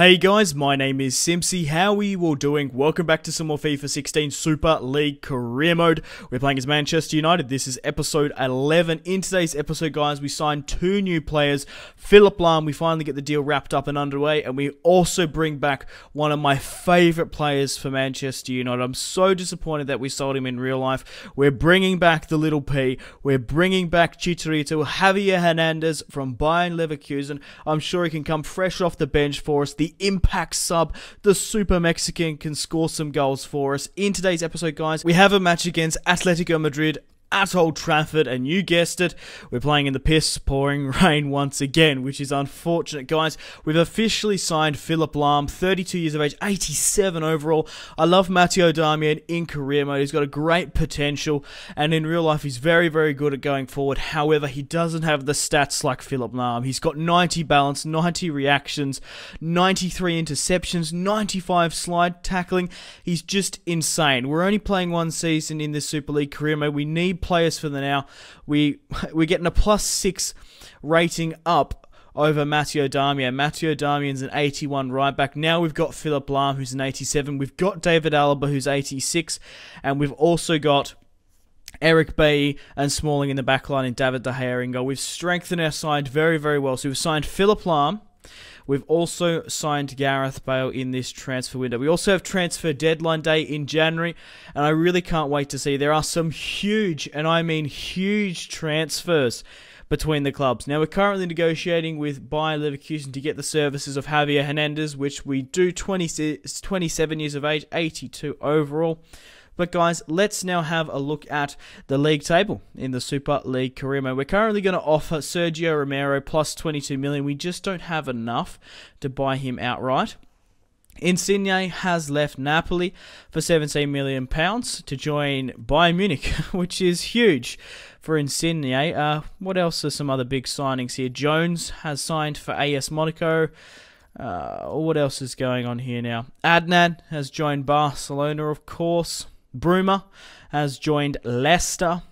Hey guys, my name is Simpzy. How are you all doing? Welcome back to some more FIFA 16 Super League Career Mode. We're playing as Manchester United. This is episode 11. In today's episode, guys, we signed two new players. Philipp Lahm, we finally get the deal wrapped up and underway, and we also bring back one of my favourite players for Manchester United. I'm so disappointed that we sold him in real life. We're bringing back the little P. We're bringing back Chicharito, Javier Hernandez from Bayern Leverkusen. I'm sure he can come fresh off the bench for us. The impact sub, the Super Mexican, can score some goals for us. In today's episode, guys, we have a match against Atletico Madrid at Old Trafford, and you guessed it, we're playing in the piss pouring rain once again, which is unfortunate, guys. We've officially signed Philipp Lahm, 32 years of age, 87 overall. I love Matteo Darmian in career mode. He's got a great potential, and in real life, he's very, very good at going forward. However, he doesn't have the stats like Philipp Lahm. He's got 90 balance, 90 reactions, 93 interceptions, 95 slide tackling. He's just insane. We're only playing one season in this Super League career mode. We need players for the now. We we're getting a plus six rating up over Matteo Darmian. Matteo Darmian's an 81 right back. Now we've got Philipp Lahm, who's an 87. We've got David Alaba, who's 86. And we've also got Eric Bailly and Smalling in the back line and David De Gea. We've strengthened our side very, very well. So we've signed Philipp Lahm. We've also signed Gareth Bale in this transfer window. We also have transfer deadline day in January, and I really can't wait to see. There are some huge, and I mean huge, transfers between the clubs. Now, we're currently negotiating with Bayer Leverkusen to get the services of Javier Hernandez, which we do 20, 27 years of age, 82 overall. But guys, let's now have a look at the league table in the Super League career mode. We're currently going to offer Sergio Romero plus 22 million. We just don't have enough to buy him outright. Insigne has left Napoli for 17 million pounds to join Bayern Munich, which is huge for Insigne. Uh, what else are some other big signings here? Jones has signed for AS Monaco. Uh, what else is going on here now? Adnan has joined Barcelona, of course. Bruma has joined Leicester.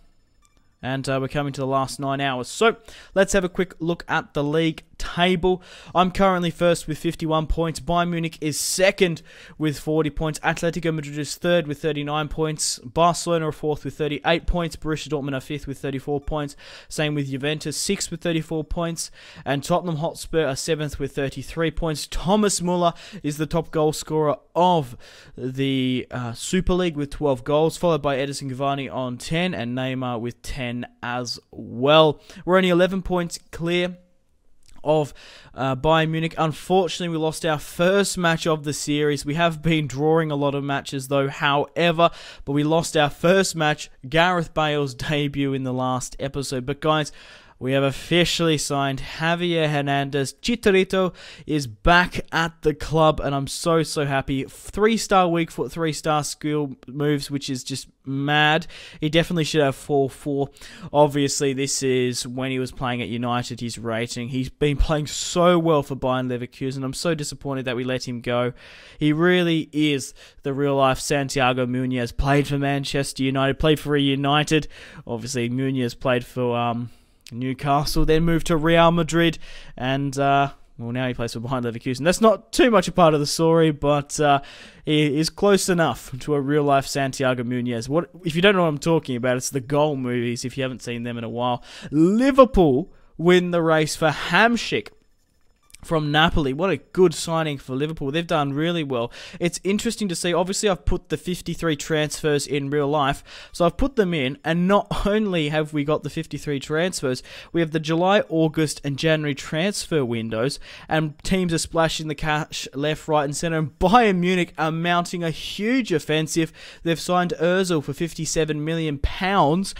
And uh, we're coming to the last nine hours. So let's have a quick look at the league table. I'm currently first with 51 points. Bayern Munich is second with 40 points. Atletico Madrid is third with 39 points. Barcelona are fourth with 38 points. Borussia Dortmund are fifth with 34 points. Same with Juventus, sixth with 34 points. And Tottenham Hotspur are seventh with 33 points. Thomas Muller is the top goal scorer of the uh, Super League with 12 goals, followed by Edison Cavani on 10 and Neymar with 10 as well. We're only 11 points clear of uh, Bayern Munich. Unfortunately, we lost our first match of the series. We have been drawing a lot of matches, though, however, but we lost our first match, Gareth Bale's debut in the last episode. But, guys, we have officially signed Javier Hernandez. Chicharito is back at the club, and I'm so, so happy. Three star weak foot, three star skill moves, which is just mad. He definitely should have 4 4. Obviously, this is when he was playing at United, his rating. He's been playing so well for Bayern Leverkusen. I'm so disappointed that we let him go. He really is the real life Santiago Munez. Played for Manchester United, played for United. Obviously, Munez played for. um Newcastle, then moved to Real Madrid, and uh, well, now he plays for Bayern Leverkusen. That's not too much a part of the story, but uh, he is close enough to a real life Santiago Munez. What if you don't know what I'm talking about? It's the goal movies. If you haven't seen them in a while, Liverpool win the race for Hamsik from Napoli. What a good signing for Liverpool. They've done really well. It's interesting to see. Obviously, I've put the 53 transfers in real life. So I've put them in, and not only have we got the 53 transfers, we have the July, August, and January transfer windows, and teams are splashing the cash left, right, and centre. And Bayern Munich are mounting a huge offensive. They've signed Ozil for 57 million pounds.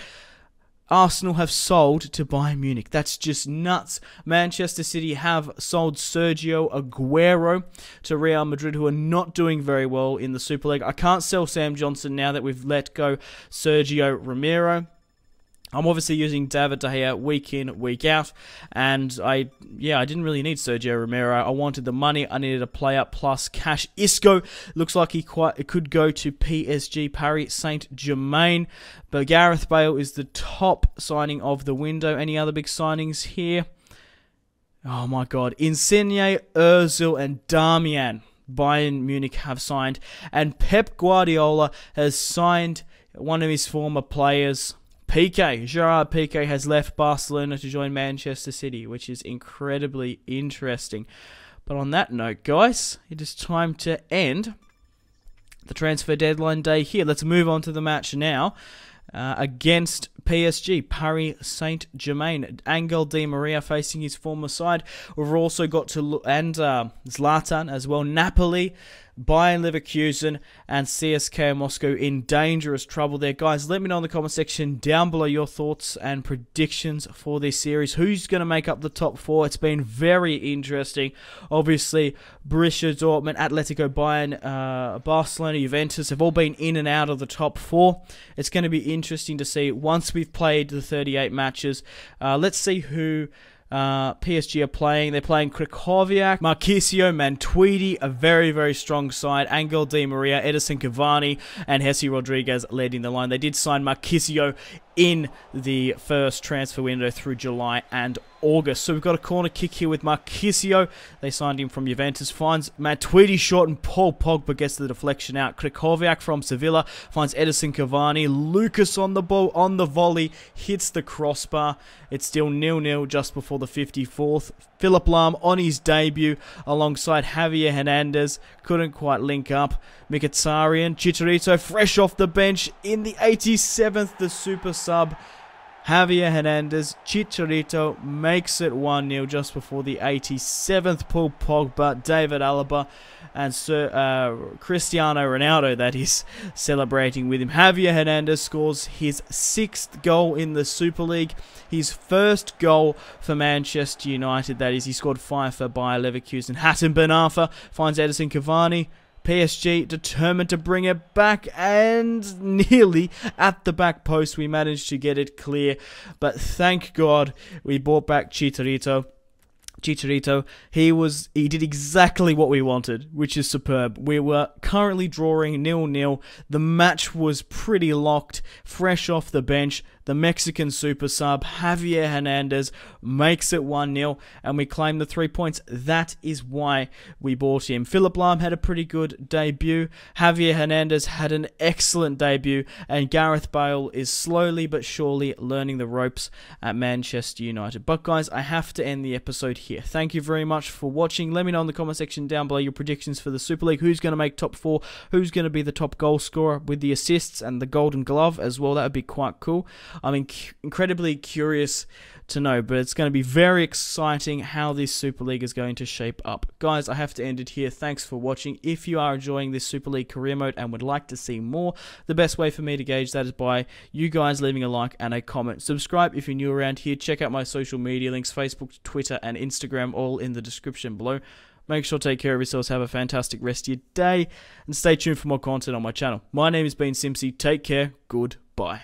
Arsenal have sold to Bayern Munich. That's just nuts. Manchester City have sold Sergio Aguero to Real Madrid, who are not doing very well in the Super League. I can't sell Sam Johnstone now that we've let go Sergio Romero. I'm obviously using David De Gea week in, week out, and I, yeah, I didn't really need Sergio Romero. I wanted the money. I needed a player plus cash. Isco looks like he quite it could go to PSG Paris Saint Germain, but Gareth Bale is the top signing of the window. Any other big signings here? Oh my god. Insigne, Ozil, and Darmian. Bayern Munich have signed. And Pep Guardiola has signed one of his former players. Piqué, Gerard Piqué has left Barcelona to join Manchester City, which is incredibly interesting. But on that note, guys, it is time to end the transfer deadline day here. Let's move on to the match now. Uh, against PSG, Paris Saint Germain. Angel Di Maria facing his former side. We've also got to look, and uh, Zlatan as well. Napoli Bayern Leverkusen and CSKA Moscow in dangerous trouble there. Guys, let me know in the comment section down below your thoughts and predictions for this series. Who's going to make up the top four? It's been very interesting. Obviously, Borussia Dortmund, Atletico Bayern, uh, Barcelona, Juventus have all been in and out of the top four. It's going to be interesting to see once we've played the 38 matches. Uh, let's see who uh, PSG are playing. They're playing Krychowiak, Marchisio, Matuidi, a very, very strong side. Angel Di Maria, Edison Cavani, and Jesse Rodriguez leading the line. They did sign Marchisio in the first transfer window through July and August. So we've got a corner kick here with Marchisio. They signed him from Juventus. Finds Matuidi short and Paul Pogba gets the deflection out. Krychowiak from Sevilla finds Edison Cavani. Lucas on the ball, on the volley, hits the crossbar. It's still nil-nil just before the 54th. Philipp Lahm on his debut alongside Javier Hernandez. Couldn't quite link up. Mkhitaryan, Chicharito fresh off the bench in the 87th, the super sub. Javier Hernandez, Chicharito makes it 1-0 just before the 87th. Paul Pogba, David Alaba, and Sir uh, Cristiano Ronaldo, that is, celebrating with him. Javier Hernandez scores his sixth goal in the Super League. His first goal for Manchester United, that is, he scored five for Bayer Leverkusen. Hatem Ben finds Edison Cavani. PSG determined to bring it back and nearly at the back post we managed to get it clear. But thank God we brought back Chicharito. Chicharito, he was he did exactly what we wanted, which is superb. We were currently drawing nil-nil. The match was pretty locked, fresh off the bench. The Mexican super sub Javier Hernandez makes it 1-0 and we claim the 3 points. That is why we bought him. Philipp Lahm had a pretty good debut. Javier Hernandez had an excellent debut and Gareth Bale is slowly but surely learning the ropes at Manchester United. But guys, I have to end the episode here. Thank you very much for watching. Let me know in the comment section down below your predictions for the Super League. Who's going to make top 4? Who's going to be the top goal scorer with the assists and the golden glove as well? That would be quite cool. I'm inc- incredibly curious to know, but it's going to be very exciting how this Super League is going to shape up. Guys, I have to end it here. Thanks for watching. If you are enjoying this Super League career mode and would like to see more, the best way for me to gauge that is by you guys leaving a like and a comment. Subscribe if you're new around here. Check out my social media links Facebook, Twitter, and Instagram, all in the description below. Make sure to take care of yourselves, have a fantastic rest of your day, and stay tuned for more content on my channel. My name is Ben Simpzy. Take care. Goodbye.